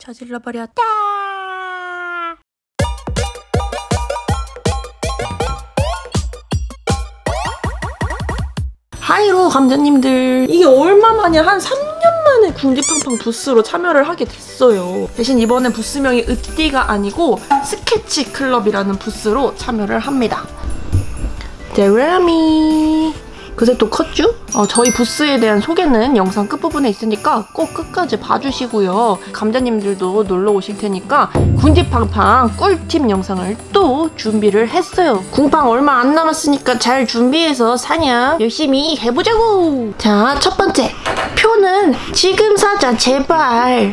저질러 버렸다. 하이로 감자님들 이게 얼마만에 한 3년 만에 궁디팡팡 부스로 참여를 하게 됐어요. 대신 이번에 부스명이 으띠가 아니고 스케치 클럽이라는 부스로 참여를 합니다. 데라미 그새 또 컸죠? 어, 저희 부스에 대한 소개는 영상 끝부분에 있으니까 꼭 끝까지 봐주시고요. 감자님들도 놀러 오실 테니까 군디팡팡 꿀팁 영상을 또 준비를 했어요. 궁팡 얼마 안 남았으니까 잘 준비해서 사냥 열심히 해보자고! 자, 첫 번째. 표는 지금 사자, 제발.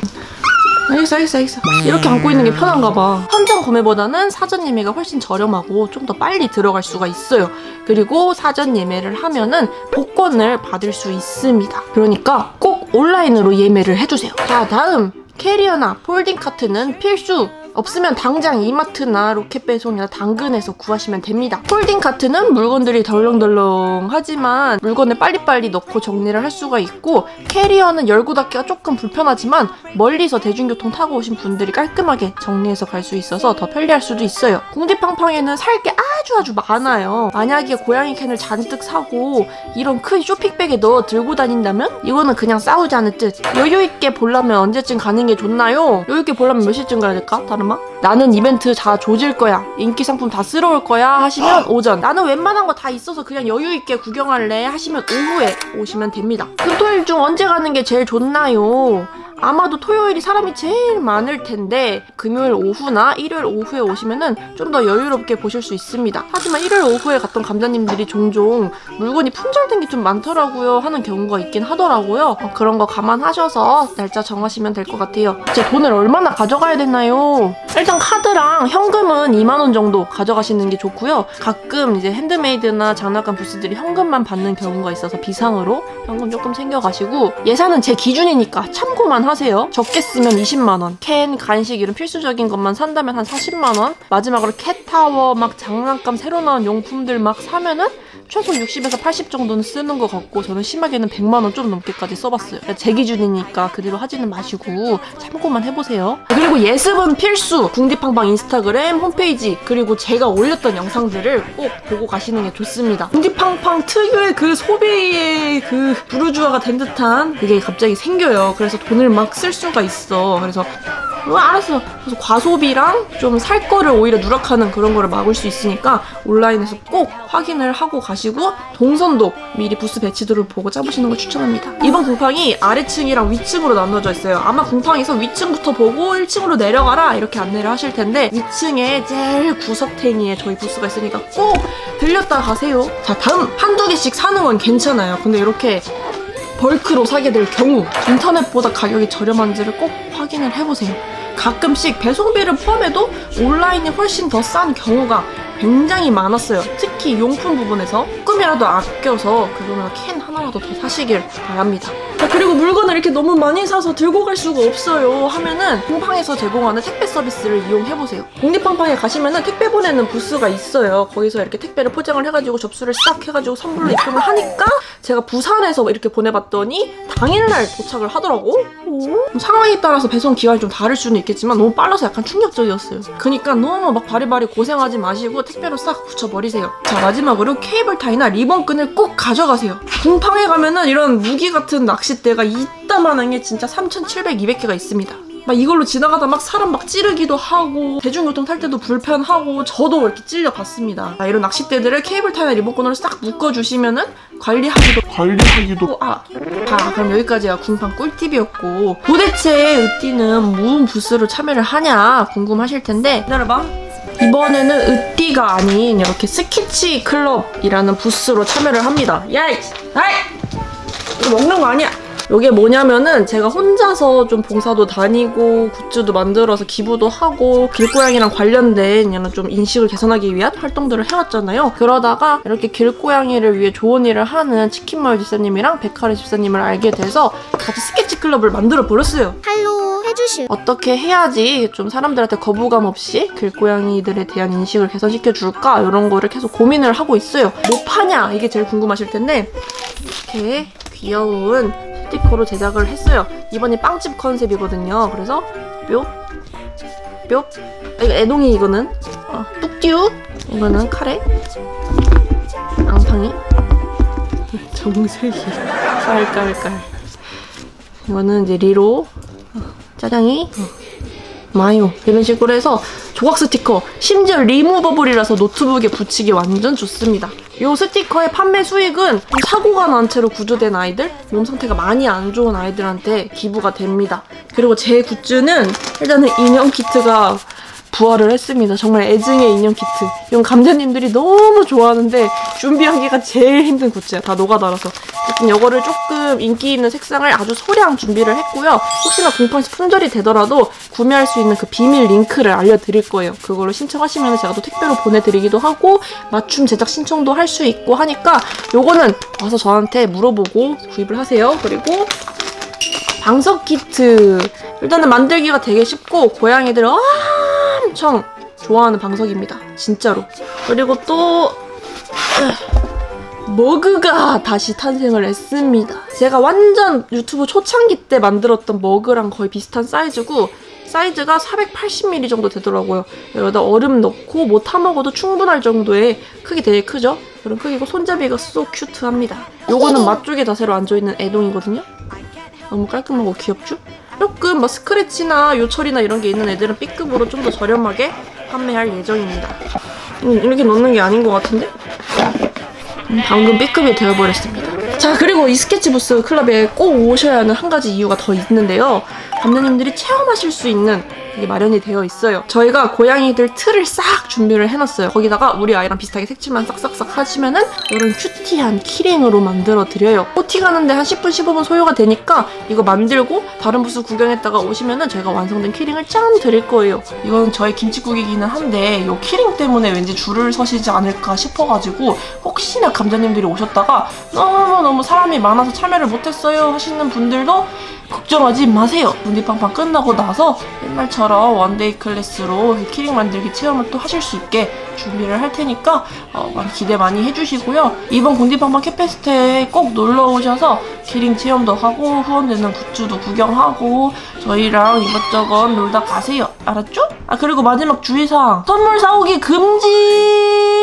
알겠어 알겠어 알겠어 이렇게 안고 있는 게 편한가 봐. 현장 구매보다는 사전 예매가 훨씬 저렴하고 좀 더 빨리 들어갈 수가 있어요. 그리고 사전 예매를 하면은 복권을 받을 수 있습니다. 그러니까 꼭 온라인으로 예매를 해주세요. 자 다음. 캐리어나 folding 카트는 필수 없으면 당장 이마트나 로켓배송이나 당근에서 구하시면 됩니다. folding 카트는 물건들이 덜렁덜렁 하지만 물건을 빨리빨리 넣고 정리를 할 수가 있고 캐리어는 열고 닫기가 조금 불편하지만 멀리서 대중교통 타고 오신 분들이 깔끔하게 정리해서 갈 수 있어서 더 편리할 수도 있어요. 궁디팡팡에는 살 게 아주 아주 많아요. 만약에 고양이 캔을 잔뜩 사고 이런 큰 쇼핑백에 넣어 들고 다닌다면 이거는 그냥 싸우자는 뜻. 여유 있게 보려면 언제쯤 가는 게 좋나요? 여유 있게 보려면 몇 시쯤 가야 될까? 다른 말? 나는 이벤트 다 조질 거야. 인기 상품 다 쓸어올 거야 하시면 오전. 나는 웬만한 거 다 있어서 그냥 여유 있게 구경할래 하시면 오후에 오시면 됩니다. 금토일 중 언제 가는 게 제일 좋나요? 아마도 토요일이 사람이 제일 많을 텐데 금요일 오후나 일요일 오후에 오시면은 좀 더 여유롭게 보실 수 있습니다. 하지만 일요일 오후에 갔던 감자님들이 종종 물건이 품절된 게 좀 많더라고요 하는 경우가 있긴 하더라고요. 어, 그런 거 감안하셔서 날짜 정하시면 될 것 같아요. 자 돈을 얼마나 가져가야 되나요? 일단 카드랑 현금은 2만 원 정도 가져가시는 게 좋고요. 가끔 이제 핸드메이드나 장난감 부스들이 현금만 받는 경우가 있어서 비상으로 현금 조금 챙겨가시고 예산은 제 기준이니까 참고만 하세요. 적게 쓰면 20만 원, 캔, 간식 이런 필수적인 것만 산다면 한 40만 원. 마지막으로 캣타워 막 장난감 새로 나온 용품들 막 사면은 최소 60에서 80 정도는 쓰는 것 같고 저는 심하게는 100만 원 좀 넘게까지 써봤어요. 제 기준이니까 그대로 하지는 마시고 참고만 해보세요. 그리고 예습은 필수. 궁디팡팡 인스타그램 홈페이지 그리고 제가 올렸던 영상들을 꼭 보고 가시는 게 좋습니다. 궁디팡팡 특유의 그 소비의 그 부르주아가 된 듯한 그게 갑자기 생겨요. 그래서 돈을 막 쓸 수가 있어. 그래서 어, 알았어. 그래서 과소비랑 좀 살 거를 오히려 누락하는 그런 거를 막을 수 있으니까 온라인에서 꼭 확인을 하고 가시고 동선도 미리 부스 배치도를 보고 짜보시는 걸 추천합니다. 이번 궁팡이 아래층이랑 위층으로 나눠져 있어요. 아마 궁팡에서 위층부터 보고 1층으로 내려가라 이렇게 안내를 하실 텐데 위층에 제일 구석탱이에 저희 부스가 있으니까 꼭 들렸다 가세요. 자 다음 한두 개씩 사는 건 괜찮아요. 근데 이렇게 벌크로 사게 될 경우 인터넷보다 가격이 저렴한지를 꼭 확인을 해보세요. 가끔씩 배송비를 포함해도 온라인이 훨씬 더 싼 경우가 굉장히 많았어요. 특히 용품 부분에서 조금이라도 아껴서 그러면 캔 하나라도 더 사시길 바랍니다. 자, 그리고 물건을 이렇게 너무 많이 사서 들고 갈 수가 없어요 하면은 공팡에서 제공하는 택배 서비스를 이용해보세요. 공리팡팡에 가시면은 택배 보내는 부스가 있어요. 거기서 이렇게 택배를 포장을 해가지고 접수를 싹 해가지고 선물로 입금을 하니까 제가 부산에서 이렇게 보내봤더니 당일날 도착을 하더라고. 오? 상황에 따라서 배송 기간이 좀 다를 수는 있겠지만 너무 빨라서 약간 충격적이었어요. 그러니까 너무 막 바리바리 고생하지 마시고 택배로 싹 붙여버리세요. 자 마지막으로 케이블 타이나 리본끈을 꼭 가져가세요. 궁팡에 가면은 이런 무기 같은 낚싯대가 이따만한 게 진짜 3,700, 200개가 있습니다. 막 이걸로 지나가다 막 사람 막 찌르기도 하고 대중교통 탈 때도 불편하고 저도 이렇게 찔려봤습니다. 아, 이런 낚싯대들을 케이블 타이나 리본끈으로 싹 묶어주시면은 관리하기도 관리하기도 아, 자 그럼 여기까지가 궁팡 꿀팁이었고 도대체 으띠는 무슨 부스로 참여를 하냐 궁금하실 텐데 기다려봐 이번에는 으띠가 아닌 이렇게 스키치 클럽이라는 부스로 참여를 합니다 야이! 아이! 이거 먹는 거 아니야 이게 뭐냐면은 제가 혼자서 좀 봉사도 다니고 굿즈도 만들어서 기부도 하고 길고양이랑 관련된 이런 좀 인식을 개선하기 위한 활동들을 해왔잖아요. 그러다가 이렇게 길고양이를 위해 좋은 일을 하는 치킨마을 집사님이랑 백화리 집사님을 알게 돼서 같이 스케치 클럽을 만들어 버렸어요. 할로 해주실 어떻게 해야지 좀 사람들한테 거부감 없이 길고양이들에 대한 인식을 개선시켜 줄까 이런 거를 계속 고민을 하고 있어요. 뭐 파냐 이게 제일 궁금하실 텐데 이렇게 귀여운 스티커로 제작을 했어요. 이번이 빵집 컨셉이거든요. 그래서 뿅, 뿅. 아, 이거 애동이 이거는 어, 뚝듀. 이거는 카레. 앙팡이. 정색이. 깔깔깔. 이거는 이제 리로. 어, 짜장이. 어, 마요. 이런 식으로 해서 조각 스티커 심지어 리무버블이라서 노트북에 붙이기 완전 좋습니다. 이 스티커의 판매 수익은 사고가 난 채로 구조된 아이들 몸 상태가 많이 안 좋은 아이들한테 기부가 됩니다. 그리고 제 굿즈는 일단은 인형 키트가 부활을 했습니다. 정말 애증의 인형 키트. 이건 감자님들이 너무 좋아하는데 준비하기가 제일 힘든 굿즈야. 다 노가다라서. 어쨌든 이거를 조금 인기 있는 색상을 아주 소량 준비를 했고요. 혹시나 공판에서 품절이 되더라도 구매할 수 있는 그 비밀 링크를 알려드릴 거예요. 그걸로 신청하시면 제가 또 택배로 보내드리기도 하고 맞춤 제작 신청도 할 수 있고 하니까 요거는 와서 저한테 물어보고 구입을 하세요. 그리고 방석 키트. 일단은 만들기가 되게 쉽고 고양이들 엄청 좋아하는 방석입니다. 진짜로. 그리고 또 머그가 다시 탄생을 했습니다. 제가 완전 유튜브 초창기 때 만들었던 머그랑 거의 비슷한 사이즈고 사이즈가 480ml 정도 되더라고요. 여기다 얼음 넣고 뭐 타먹어도 충분할 정도의 크기 되게 크죠? 그런 크기고 손잡이가 쏘 큐트합니다. 요거는 맛쪽에 자세로 앉아있는 애동이거든요. 너무 깔끔하고 귀엽죠? 조금 뭐 스크래치나 요철이나 이런 게 있는 애들은 B급으로 좀 더 저렴하게 판매할 예정입니다. 음, 이렇게 넣는 게 아닌 것 같은데? 음, 방금 B급이 되어버렸습니다. 자 그리고 이 스케치부스 클럽에 꼭 오셔야 하는 한 가지 이유가 더 있는데요. 감자님들이 체험하실 수 있는 이게 마련이 되어 있어요. 저희가 고양이들 틀을 싹 준비를 해놨어요. 거기다가 우리 아이랑 비슷하게 색칠만 싹싹싹 하시면은 이런 cutie한 키링으로 만들어 드려요. 코팅하는데 한 10분 15분 소요가 되니까 이거 만들고 다른 부스 구경했다가 오시면은 저희가 완성된 키링을 짠 드릴 거예요. 이건 저희 김치국이기는 한데 이 키링 때문에 왠지 줄을 서시지 않을까 싶어가지고 혹시나 감자님들이 오셨다가 너무너무 사람이 많아서 참여를 못했어요 하시는 분들도 걱정하지 마세요. 궁디팡팡 끝나고 나서 옛날처럼 원데이 클래스로 키링 만들기 체험을 또 하실 수 있게 준비를 할 테니까 어, 기대 많이 해주시고요. 이번 궁디팡팡 캣페스타에 꼭 놀러 오셔서 키링 체험도 하고 후원되는 굿즈도 구경하고 저희랑 이것저것 놀다 가세요. 알았죠? 아 그리고 마지막 주의사항 선물 사오기 금지!